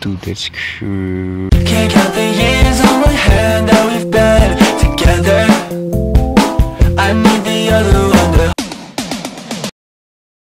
do this crew. Can't count the years on one hand that we've been together I need the other.